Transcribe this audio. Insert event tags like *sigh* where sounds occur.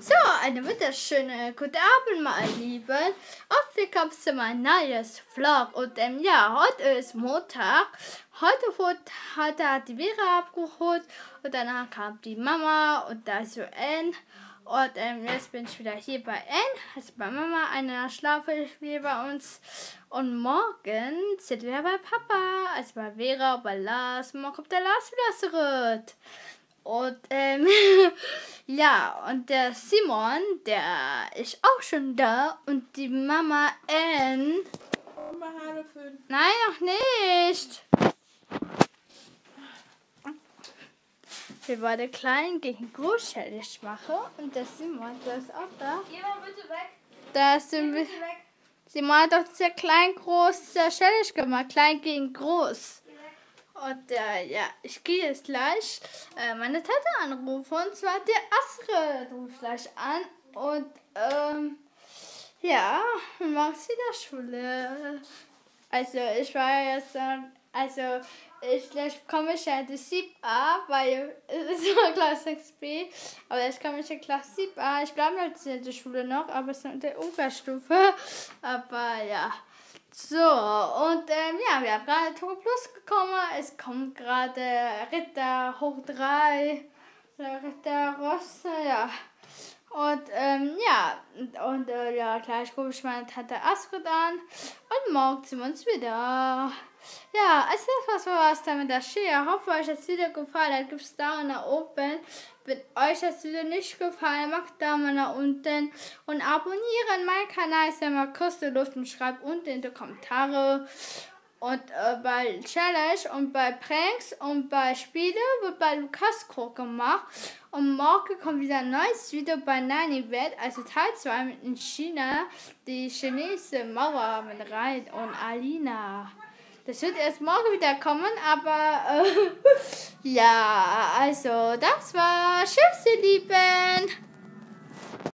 So, eine wunderschöne guten Abend, meine Lieben. Und willkommen zu meinem neues Vlog. Und ähm, ja, heute ist Montag. Heute hat, er die Vera abgeholt und danach kam die Mama und da ist so N. Und ähm, jetzt bin ich wieder hier bei N, also bei Mama. Eine schlafe ich hier bei uns. Und morgen sind wir bei Papa, also bei Vera, bei Lars. Morgen kommt der Lars wieder zurück. Und ähm, *laughs* ja, und der Simon, der ist auch schon da. Und die Mama Ann. Nein, noch nicht. Wir wollen klein gegen groß machen. Und der Simon, der ist auch da. Geh mal bitte weg. Da bitte weg. Simon hat doch sehr klein, groß, sehr challenge gemacht. Klein gegen groß. Und äh, ja, ich gehe jetzt gleich äh, meine Tante anrufen. Und zwar der Astrid ruft gleich an. Und ähm, ja, macht sie der Schule. Also ich war jetzt, äh, also ich gleich komme ich ja in die 7a, weil *laughs* es ist immer Klasse 6b. Aber jetzt komme ich in Klasse 7a. Ich bleibe jetzt in der Schule noch, aber es ist in der Oberstufe. *laughs* Aber ja. So, und ähm, ja, wir haben gerade Togo Plus gekommen. Es kommt gerade Ritter hoch 3, Ritter Rosse, ja. Und ähm, ja, und, äh, ja, gleich rufe ich meine Tante Astrid an und morgen sehen wir uns wieder. Ja, also das was da mit der Schere. Hoffe, euch hat das Video gefallen. Dann gibt es Daumen nach oben. Wenn euch das Video nicht gefallen, macht Daumen nach unten und abonnieren meinen Kanal. Ist ja mal kostenlos und schreibt unten in die Kommentare. Und äh, bei Challenge und bei Pranks und bei Spiele wird bei Lukas Krog gemacht. Und morgen kommt wieder ein neues Video bei Nani Welt, also Teil 2 in China, die chinesische Mauer mit rein und Alina. Das wird erst morgen wieder kommen, aber äh, *laughs* ja, also das war. Tschüss, ihr Lieben.